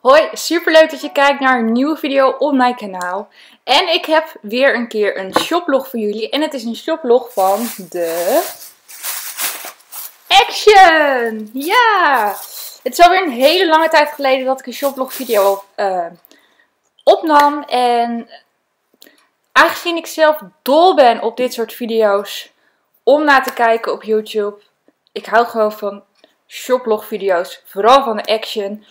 Hoi, superleuk dat je kijkt naar een nieuwe video op mijn kanaal. En ik heb weer een keer een shoplog voor jullie. En het is een shoplog van de... Action! Ja! Het is alweer een hele lange tijd geleden dat ik een shoplog video uh, opnam. En aangezien ik zelf dol ben op dit soort video's om naar te kijken op YouTube. Ik hou gewoon van shoplog video's, vooral van de action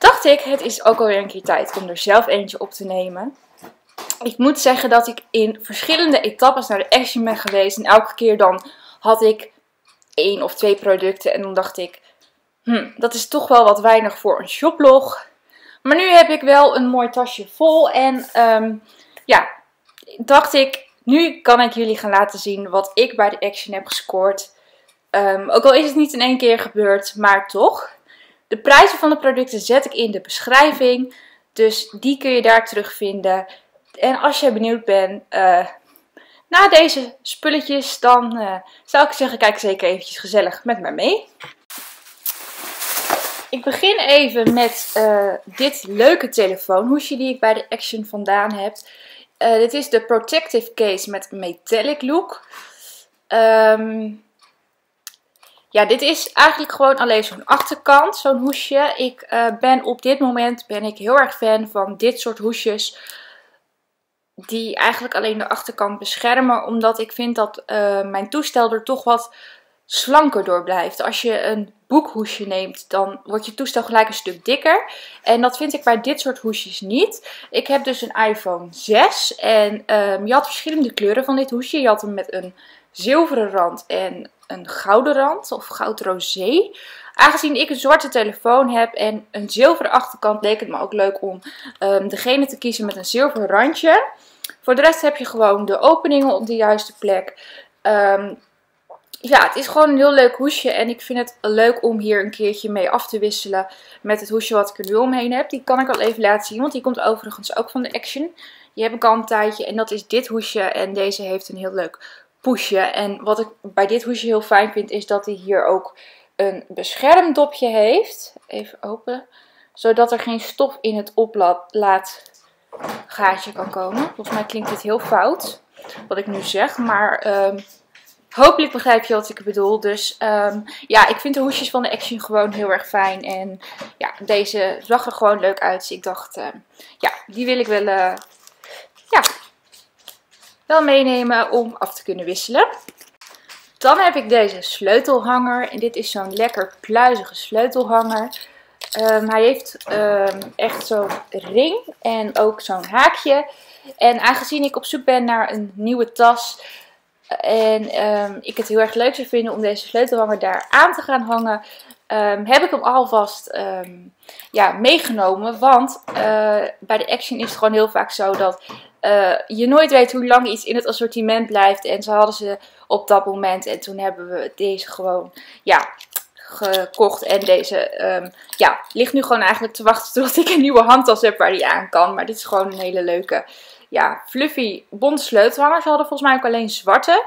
dacht ik, het is ook alweer een keer tijd om er zelf eentje op te nemen. Ik moet zeggen dat ik in verschillende etappes naar de Action ben geweest. En elke keer dan had ik één of twee producten. En dan dacht ik, hm, dat is toch wel wat weinig voor een shoplog. Maar nu heb ik wel een mooi tasje vol. En um, ja, dacht ik, nu kan ik jullie gaan laten zien wat ik bij de Action heb gescoord. Um, ook al is het niet in één keer gebeurd, maar toch. De prijzen van de producten zet ik in de beschrijving. Dus die kun je daar terugvinden. En als je benieuwd bent uh, naar deze spulletjes, dan uh, zou ik zeggen, kijk zeker eventjes gezellig met mij mee. Ik begin even met uh, dit leuke telefoonhoesje die ik bij de Action vandaan heb. dit is de Protective Case met Metallic Look. Um, ja, dit is eigenlijk gewoon alleen zo'n achterkant, zo'n hoesje. Ik uh, ben op dit moment ben ik heel erg fan van dit soort hoesjes. Die eigenlijk alleen de achterkant beschermen. Omdat ik vind dat uh, mijn toestel er toch wat slanker door blijft. Als je een boekhoesje neemt, dan wordt je toestel gelijk een stuk dikker. En dat vind ik bij dit soort hoesjes niet. Ik heb dus een iPhone 6 en um, je had verschillende kleuren van dit hoesje. Je had hem met een zilveren rand en een gouden rand of goud rosé. Aangezien ik een zwarte telefoon heb en een zilveren achterkant, leek het me ook leuk om um, degene te kiezen met een zilveren randje. Voor de rest heb je gewoon de openingen op de juiste plek. Um, ja, het is gewoon een heel leuk hoesje. En ik vind het leuk om hier een keertje mee af te wisselen met het hoesje wat ik er nu omheen heb. Die kan ik al even laten zien, want die komt overigens ook van de Action. Die heb ik al een tijdje en dat is dit hoesje. En deze heeft een heel leuk poesje. En wat ik bij dit hoesje heel fijn vind, is dat hij hier ook een beschermdopje heeft. Even open. Zodat er geen stof in het oplaadgaatje kan komen. Volgens mij klinkt dit heel fout, wat ik nu zeg. Maar um, hopelijk begrijp je wat ik bedoel. Dus um, ja, ik vind de hoesjes van de Action gewoon heel erg fijn. En ja, deze zag er gewoon leuk uit. Dus ik dacht, uh, ja, die wil ik wel... Uh, ja, wel meenemen om af te kunnen wisselen. Dan heb ik deze sleutelhanger. En dit is zo'n lekker pluizige sleutelhanger. Um, hij heeft echt zo'n ring en ook zo'n haakje. En aangezien ik op zoek ben naar een nieuwe tas... En um, ik het heel erg leuk zou vinden om deze sleutelhanger daar aan te gaan hangen... heb ik hem alvast ja, meegenomen. Want uh, bij de Action is het gewoon heel vaak zo dat uh, je nooit weet hoe lang iets in het assortiment blijft. En zo hadden ze op dat moment. En toen hebben we deze gewoon, ja, gekocht. En deze, um, ja, ligt nu gewoon eigenlijk te wachten tot ik een nieuwe handtas heb waar die aan kan. Maar dit is gewoon een hele leuke, ja, fluffy bonte sleutelhanger. Ze hadden volgens mij ook alleen zwarte.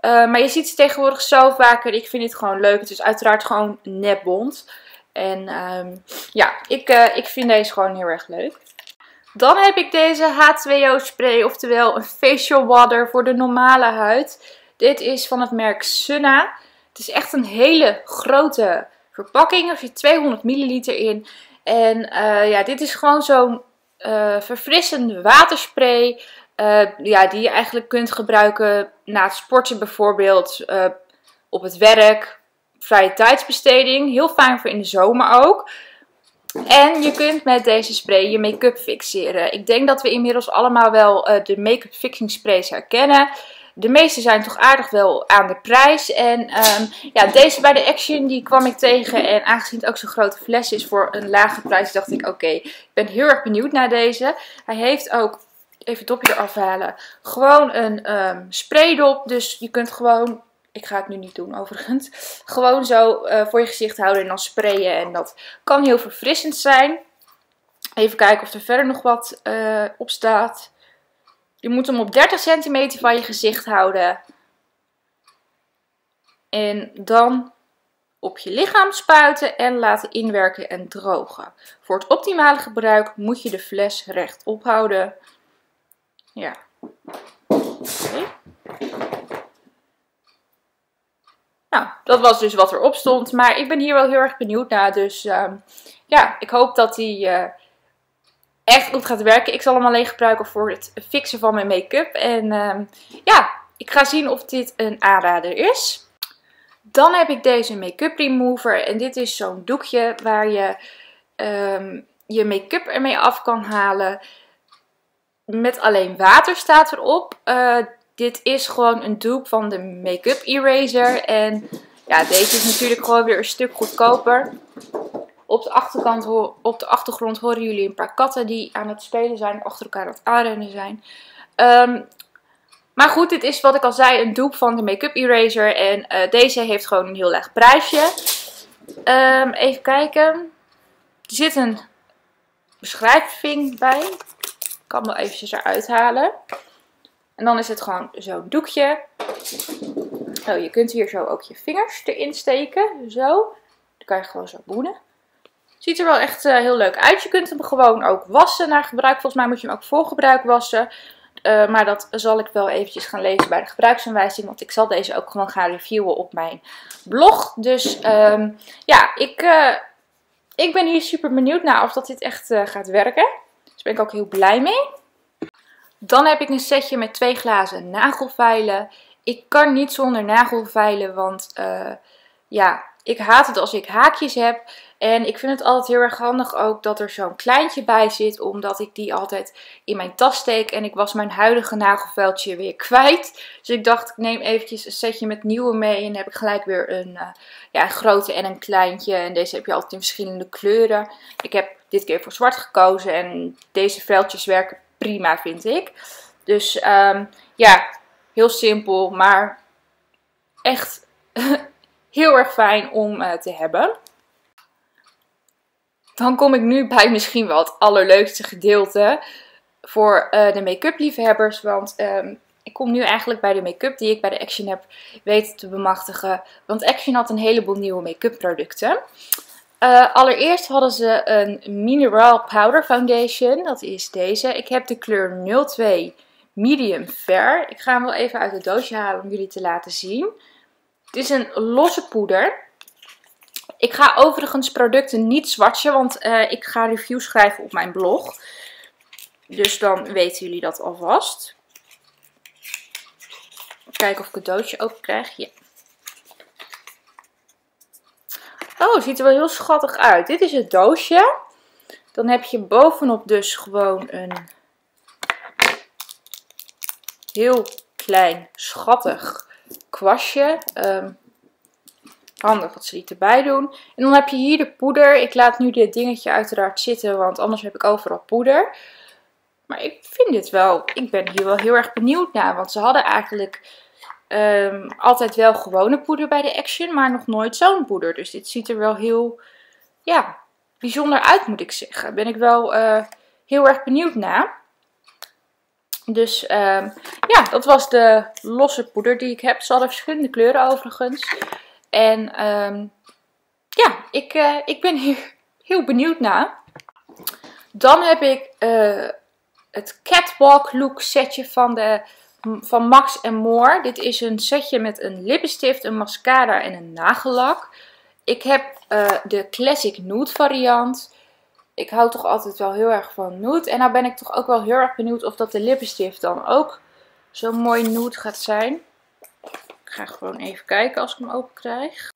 Uh, maar je ziet ze tegenwoordig zo vaker. Ik vind dit gewoon leuk. Het is uiteraard gewoon nepbond. En um, ja, ik, uh, ik vind deze gewoon heel erg leuk. Dan heb ik deze H2O spray, oftewel een facial water voor de normale huid. Dit is van het merk Sunna. Het is echt een hele grote verpakking. Er zit 200 milliliter in. En uh, ja, dit is gewoon zo'n uh, verfrissende waterspray. Uh, ja, die je eigenlijk kunt gebruiken na het sporten bijvoorbeeld. op het werk. Vrije tijdsbesteding. Heel fijn voor in de zomer ook. En je kunt met deze spray je make-up fixeren. Ik denk dat we inmiddels allemaal wel de make-up fixing sprays herkennen. De meeste zijn toch aardig wel aan de prijs. En um, ja, deze bij de Action die kwam ik tegen. En aangezien het ook zo'n grote fles is voor een lage prijs, dacht ik oké, ik ben heel erg benieuwd naar deze. Hij heeft ook, even het dopje eraf halen, gewoon een um, spraydop. Dus je kunt gewoon ik ga het nu niet doen overigens. Gewoon zo uh, voor je gezicht houden en dan sprayen. En dat kan heel verfrissend zijn. Even kijken of er verder nog wat uh, op staat. Je moet hem op 30 centimeter van je gezicht houden. En dan op je lichaam spuiten en laten inwerken en drogen. Voor het optimale gebruik moet je de fles rechtop houden. Ja. Nou, dat was dus wat erop stond. Maar ik ben hier wel heel erg benieuwd naar. Dus uh, ja, ik hoop dat die uh, echt goed gaat werken. Ik zal hem alleen gebruiken voor het fixen van mijn make-up. En uh, ja, ik ga zien of dit een aanrader is. Dan heb ik deze make-up remover. En dit is zo'n doekje waar je um, je make-up ermee af kan halen. Met alleen water staat erop. Uh, dit is gewoon een dupe van de make-up eraser. En ja, deze is natuurlijk gewoon weer een stuk goedkoper. Op de, achterkant, op de achtergrond horen jullie een paar katten die aan het spelen zijn. Achter elkaar aan het aanrennen zijn. Um, maar goed, dit is wat ik al zei, een dupe van de make-up eraser. En uh, deze heeft gewoon een heel laag prijsje. Um, even kijken. Er zit een beschrijving bij. Ik kan hem wel eventjes eruit halen. En dan is het gewoon zo'n doekje. Oh, je kunt hier zo ook je vingers erin steken. Zo. Dan kan je gewoon zo boenen. Ziet er wel echt uh, heel leuk uit. Je kunt hem gewoon ook wassen naar gebruik. Volgens mij moet je hem ook voor gebruik wassen. Uh, maar dat zal ik wel eventjes gaan lezen bij de gebruiksaanwijzing. Want ik zal deze ook gewoon gaan reviewen op mijn blog. Dus um, ja, ik, uh, ik ben hier super benieuwd naar of dat dit echt gaat werken. Dus ben ik ook heel blij mee. Dan heb ik een setje met twee glazen nagelveilen. Ik kan niet zonder nagelveilen, want ja, ik haat het als ik haakjes heb. En ik vind het altijd heel erg handig ook dat er zo'n kleintje bij zit. Omdat ik die altijd in mijn tas steek. En ik was mijn huidige nagelveldje weer kwijt. Dus ik dacht ik neem eventjes een setje met nieuwe mee. En dan heb ik gelijk weer een, uh, ja, een grote en een kleintje. En deze heb je altijd in verschillende kleuren. Ik heb dit keer voor zwart gekozen. En deze veldjes werken prima vind ik. Dus um, ja, heel simpel. Maar echt heel erg fijn om uh, te hebben. Dan kom ik nu bij misschien wel het allerleukste gedeelte voor uh, de make-up liefhebbers. Want um, ik kom nu eigenlijk bij de make-up die ik bij de Action heb weten te bemachtigen. Want Action had een heleboel nieuwe make-up producten. Uh, allereerst hadden ze een Mineral Powder Foundation. Dat is deze. Ik heb de kleur 02 Medium Fair. Ik ga hem wel even uit het doosje halen om jullie te laten zien. Het is een losse poeder. Ik ga overigens producten niet swatchen, want uh, ik ga reviews schrijven op mijn blog. Dus dan weten jullie dat alvast. Kijken of ik het doosje open krijg. Ja. Oh, ziet er wel heel schattig uit. Dit is het doosje. Dan heb je bovenop dus gewoon een heel klein schattig kwastje. Um, Handig dat ze die erbij doen. En dan heb je hier de poeder. Ik laat nu dit dingetje uiteraard zitten, want anders heb ik overal poeder. Maar ik vind dit wel, ik ben hier wel heel erg benieuwd naar. Want ze hadden eigenlijk um, altijd wel gewone poeder bij de Action, maar nog nooit zo'n poeder. Dus dit ziet er wel heel, ja, bijzonder uit moet ik zeggen. Ben ik wel uh, heel erg benieuwd naar. Dus um, ja, dat was de losse poeder die ik heb. Ze hadden verschillende kleuren overigens. En um, ja, ik, uh, ik ben hier heel benieuwd naar. Dan heb ik uh, het Catwalk Look setje van, de, van Max More. Dit is een setje met een lippenstift, een mascara en een nagellak. Ik heb uh, de Classic Nude variant. Ik hou toch altijd wel heel erg van nude. En nou ben ik toch ook wel heel erg benieuwd of dat de lippenstift dan ook zo mooi nude gaat zijn. Ik ga gewoon even kijken als ik hem open krijg.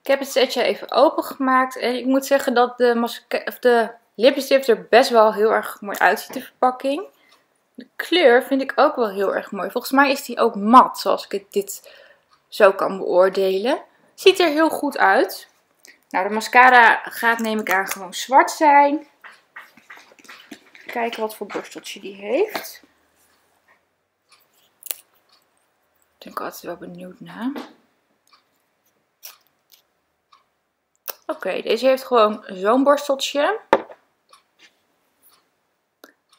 Ik heb het setje even opengemaakt. En ik moet zeggen dat de, of de lippenstift er best wel heel erg mooi uitziet, de verpakking. De kleur vind ik ook wel heel erg mooi. Volgens mij is die ook mat, zoals ik dit zo kan beoordelen. Ziet er heel goed uit. Nou, de mascara gaat neem ik aan gewoon zwart zijn. Kijken wat voor borsteltje die heeft. ben ik altijd wel benieuwd naar. Oké, deze heeft gewoon zo'n borsteltje.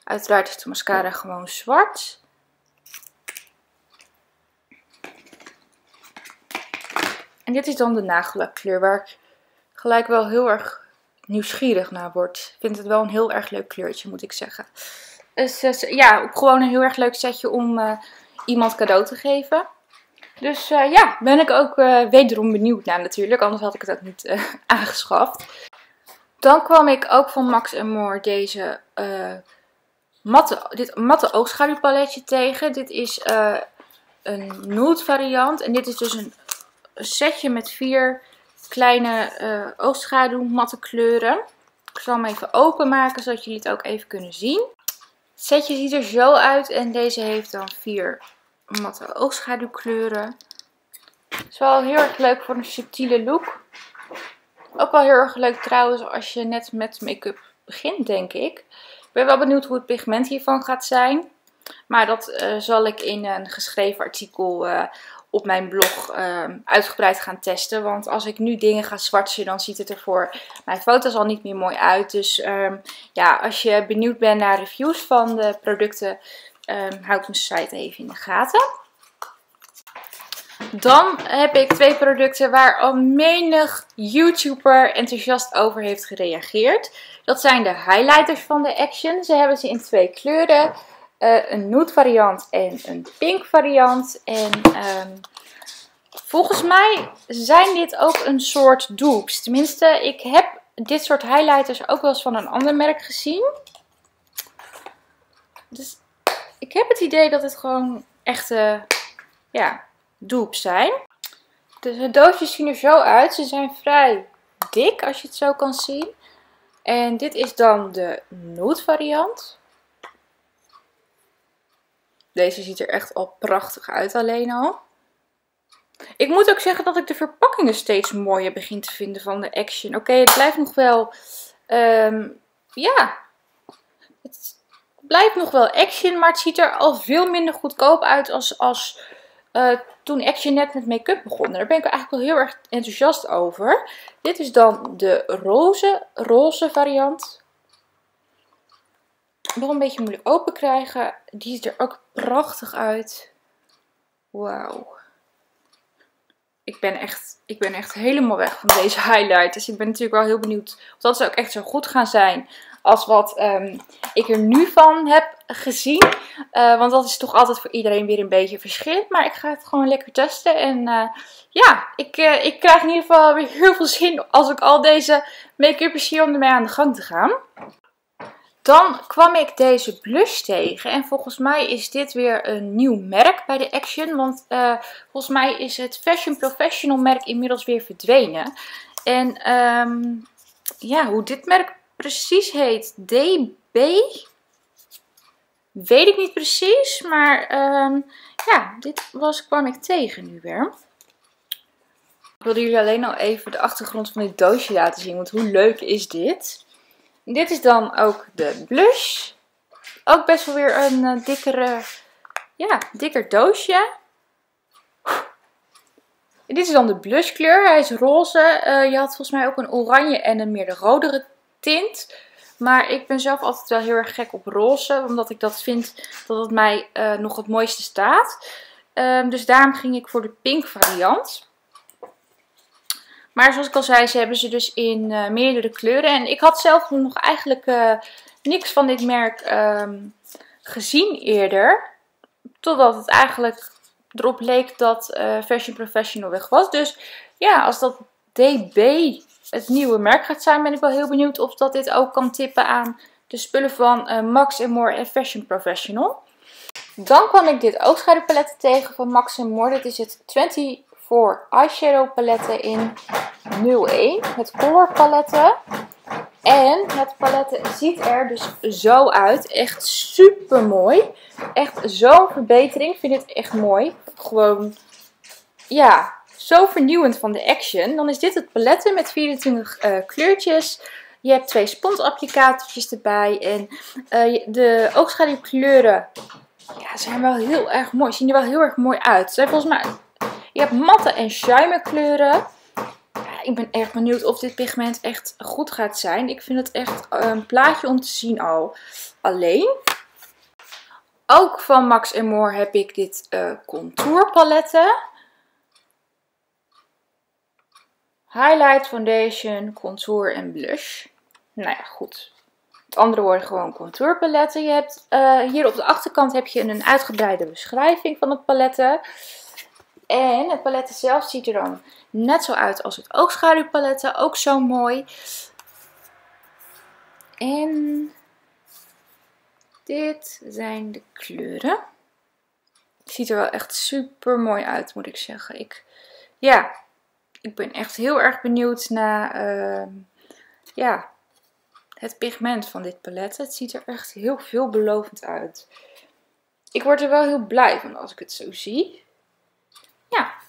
Uiteraard is de mascara gewoon zwart. En En dit is dan de nagellakkleur waar ik gelijk wel heel erg nieuwsgierig naar word. Ik vind het wel een heel erg leuk kleurtje, moet ik zeggen. Dus uh, ja, gewoon een heel erg leuk setje om uh, iemand cadeau te geven. Dus uh, ja, ben ik ook wederom benieuwd naar natuurlijk. Anders had ik het ook niet aangeschaft. Dan kwam ik ook van Max More deze matte, dit matte oogschaduwpaletje tegen. Dit is een nude variant. En dit is dus een setje met vier kleine uh, oogschaduw matte kleuren. Ik zal hem even openmaken zodat jullie het ook even kunnen zien. Het setje ziet er zo uit en deze heeft dan vier matte oogschaduwkleuren. Het is wel heel erg leuk voor een subtiele look. Ook wel heel erg leuk trouwens als je net met make-up begint denk ik. Ik ben wel benieuwd hoe het pigment hiervan gaat zijn. Maar dat uh, zal ik in een geschreven artikel uh, op mijn blog uh, uitgebreid gaan testen. Want als ik nu dingen ga swatchen, dan ziet het er voor mijn foto's al niet meer mooi uit. Dus um, ja, als je benieuwd bent naar reviews van de producten, um, houd mijn site even in de gaten. Dan heb ik twee producten waar al menig YouTuber enthousiast over heeft gereageerd. Dat zijn de highlighters van de Action. Ze hebben ze in twee kleuren. Uh, een nude variant en een pink variant. En um, volgens mij zijn dit ook een soort dupes. Tenminste, ik heb dit soort highlighters ook wel eens van een ander merk gezien. Dus ik heb het idee dat het gewoon echte ja, dupes zijn. Dus de doosjes zien er zo uit. Ze zijn vrij dik als je het zo kan zien. En dit is dan de nude variant. Deze ziet er echt al prachtig uit alleen al. Ik moet ook zeggen dat ik de verpakkingen steeds mooier begin te vinden van de Action. Oké, het blijft nog wel... Um, ja, het blijft nog wel Action, maar het ziet er al veel minder goedkoop uit als, als uh, toen Action net met make-up begon. Daar ben ik eigenlijk wel heel erg enthousiast over. Dit is dan de roze, roze variant nog een beetje moeilijk open krijgen. Die ziet er ook prachtig uit. Wauw. Ik ben, echt, ik ben echt helemaal weg van deze highlight. Dus ik ben natuurlijk wel heel benieuwd of dat ze ook echt zo goed gaan zijn als wat um, ik er nu van heb gezien. Uh, want dat is toch altijd voor iedereen weer een beetje verschillend. Maar ik ga het gewoon lekker testen. En uh, ja, ik, uh, ik krijg in ieder geval weer heel veel zin als ik al deze make-up zie om ermee aan de gang te gaan. Dan kwam ik deze blush tegen. En volgens mij is dit weer een nieuw merk bij de Action. Want uh, volgens mij is het Fashion Professional merk inmiddels weer verdwenen. En um, ja, hoe dit merk precies heet, DB, weet ik niet precies. Maar um, ja, dit was, kwam ik tegen nu weer. Ik wilde jullie alleen al even de achtergrond van dit doosje laten zien. Want hoe leuk is dit? Dit is dan ook de blush. Ook best wel weer een uh, dikkere, ja, dikker doosje. Dit is dan de blushkleur. Hij is roze. Uh, je had volgens mij ook een oranje en een meer de rodere tint. Maar ik ben zelf altijd wel heel erg gek op roze. Omdat ik dat vind dat het mij uh, nog het mooiste staat. Um, dus daarom ging ik voor de pink variant. Maar zoals ik al zei, ze hebben ze dus in uh, meerdere kleuren. En ik had zelf nog eigenlijk uh, niks van dit merk um, gezien eerder. Totdat het eigenlijk erop leek dat uh, Fashion Professional weg was. Dus ja, als dat DB het nieuwe merk gaat zijn, ben ik wel heel benieuwd of dat dit ook kan tippen aan de spullen van Max More en Fashion Professional. Dan kwam ik dit oogschaduwpaletten tegen van Max More. Dit is het 20 voor eyeshadow paletten in 01. Het color paletten. En het paletten ziet er dus zo uit. Echt super mooi. Echt zo'n verbetering. Ik vind het echt mooi. Gewoon, ja, zo vernieuwend van de Action. Dan is dit het paletten met 24 uh, eh, kleurtjes. Je hebt twee sponsapplicatortjes erbij. En uh, de oogschaduwkleuren ja, zijn wel heel erg mooi. Zien er wel heel erg mooi uit. Zijn volgens mij je hebt matte en shimmer kleuren. Ik ben erg benieuwd of dit pigment echt goed gaat zijn. Ik vind het echt een plaatje om te zien al. Alleen. Ook van Max More heb ik dit uh, contourpaletten. highlight, foundation, contour en blush. Nou ja, goed. Het andere worden gewoon contourpaletten. Je hebt, uh, hier op de achterkant heb je een uitgebreide beschrijving van het paletten. En het palet zelf ziet er dan net zo uit als het oogschaduwpaletten. Ook zo mooi. En dit zijn de kleuren. Het ziet er wel echt super mooi uit, moet ik zeggen. Ik, ja, ik ben echt heel erg benieuwd naar uh, ja, het pigment van dit palet. Het ziet er echt heel veelbelovend uit. Ik word er wel heel blij van als ik het zo zie. Ja.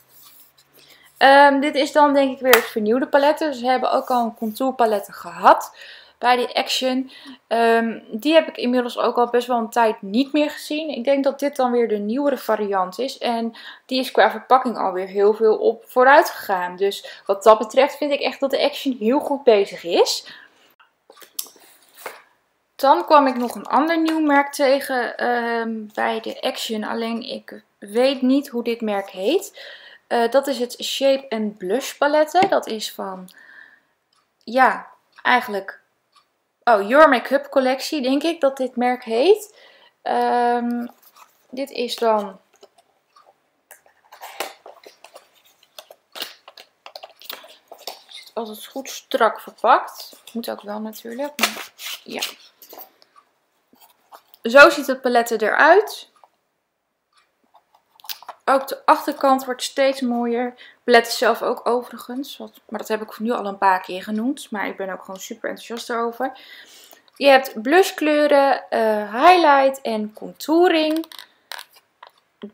Um, dit is dan denk ik weer het vernieuwde paletten. Ze hebben ook al een contourpaletten gehad bij die Action. Um, die heb ik inmiddels ook al best wel een tijd niet meer gezien. Ik denk dat dit dan weer de nieuwere variant is. En die is qua verpakking alweer heel veel op vooruit gegaan. Dus wat dat betreft vind ik echt dat de Action heel goed bezig is. Dan kwam ik nog een ander nieuw merk tegen um, bij de Action. Alleen ik weet niet hoe dit merk heet. Uh, dat is het Shape and Blush paletten. Dat is van, ja, eigenlijk, oh, Your Makeup collectie denk ik dat dit merk heet. Um, dit is dan het goed strak verpakt. Moet ook wel natuurlijk. Maar ja. Zo ziet het palet eruit. Ook de achterkant wordt steeds mooier. Is zelf ook overigens. Maar dat heb ik nu al een paar keer genoemd. Maar ik ben ook gewoon super enthousiast erover. Je hebt blushkleuren, uh, highlight en contouring.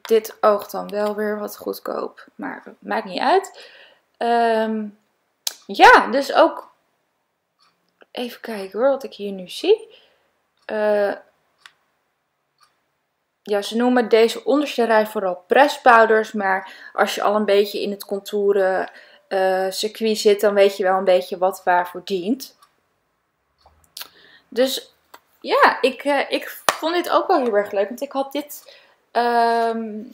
Dit oogt dan wel weer wat goedkoop. Maar maakt niet uit. Um, ja, dus ook... Even kijken hoor, wat ik hier nu zie. Uh, ja, ze noemen deze onderste rij vooral presspouders. Maar als je al een beetje in het contouren uh, circuit zit, dan weet je wel een beetje wat waarvoor dient. Dus ja, ik, uh, ik vond dit ook wel heel erg leuk. Want ik had dit um,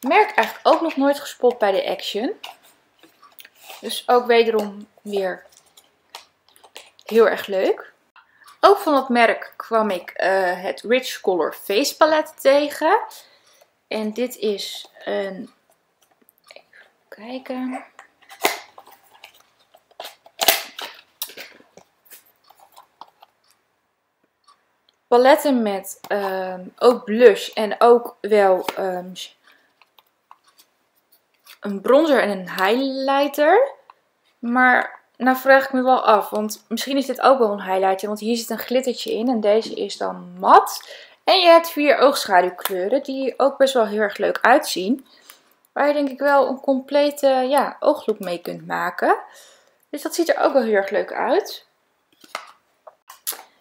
merk eigenlijk ook nog nooit gespot bij de Action. Dus ook wederom weer heel erg leuk. Ook van dat merk kwam ik uh, het Rich Color Face Palette tegen. En dit is een... Even kijken... Paletten met um, ook blush en ook wel um, een bronzer en een highlighter. Maar nou vraag ik me wel af, want misschien is dit ook wel een highlighter, want hier zit een glittertje in en deze is dan mat. En je hebt vier oogschaduwkleuren die ook best wel heel erg leuk uitzien. Waar je denk ik wel een complete ja, ooglook mee kunt maken. Dus dat ziet er ook wel heel erg leuk uit.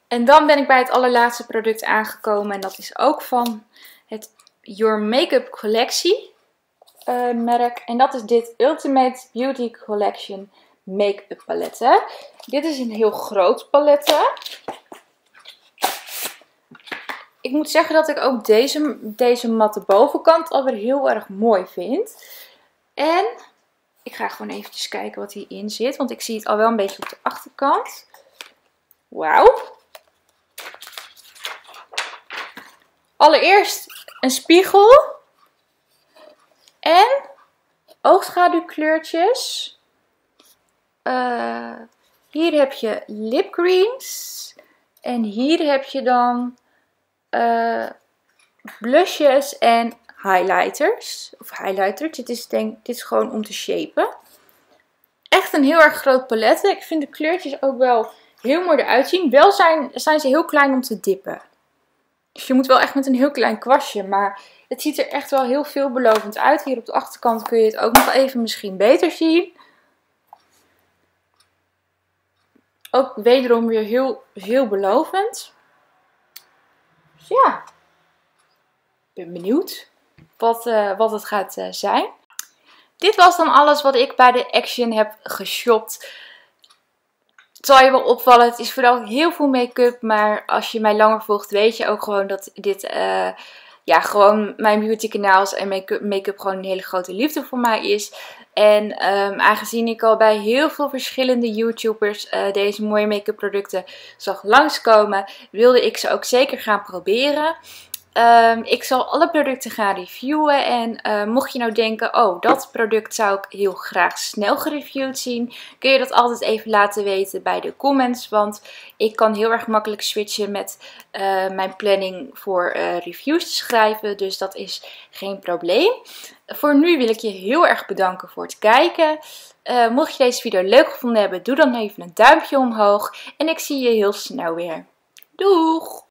En dan ben ik bij het allerlaatste product aangekomen en dat is ook van het Your Makeup Collectie uh, merk. En dat is dit Ultimate Beauty Collection make-up paletten. Dit is een heel groot palette. Ik moet zeggen dat ik ook deze, deze matte bovenkant alweer heel erg mooi vind. En ik ga gewoon eventjes kijken wat hierin zit. Want ik zie het al wel een beetje op de achterkant. Wauw. Allereerst een spiegel. En oogschaduwkleurtjes. Uh, hier heb je lipgreens. En hier heb je dan uh, blushes en highlighters. Of highlighters. Dit is, denk, dit is gewoon om te shapen. Echt een heel erg groot palet. Ik vind de kleurtjes ook wel heel mooi eruit zien. Wel zijn, zijn ze heel klein om te dippen. Dus je moet wel echt met een heel klein kwastje. Maar het ziet er echt wel heel veelbelovend uit. Hier op de achterkant kun je het ook nog even misschien beter zien. Ook wederom weer heel, heel belovend. Dus ja, ik ben benieuwd wat, uh, wat het gaat uh, zijn. Dit was dan alles wat ik bij de Action heb geshopt. Het zal je wel opvallen, het is vooral heel veel make-up. Maar als je mij langer volgt, weet je ook gewoon dat dit uh, ja, gewoon mijn beauty kanaals en make-up make gewoon een hele grote liefde voor mij is. En um, aangezien ik al bij heel veel verschillende YouTubers uh, deze mooie make-up producten zag langskomen, wilde ik ze ook zeker gaan proberen. Um, ik zal alle producten gaan reviewen en uh, mocht je nou denken, oh dat product zou ik heel graag snel gereviewd zien, kun je dat altijd even laten weten bij de comments, want ik kan heel erg makkelijk switchen met uh, mijn planning voor uh, reviews te schrijven, dus dat is geen probleem. Voor nu wil ik je heel erg bedanken voor het kijken. mocht je deze video leuk gevonden hebben, doe dan even een duimpje omhoog en ik zie je heel snel weer. Doeg!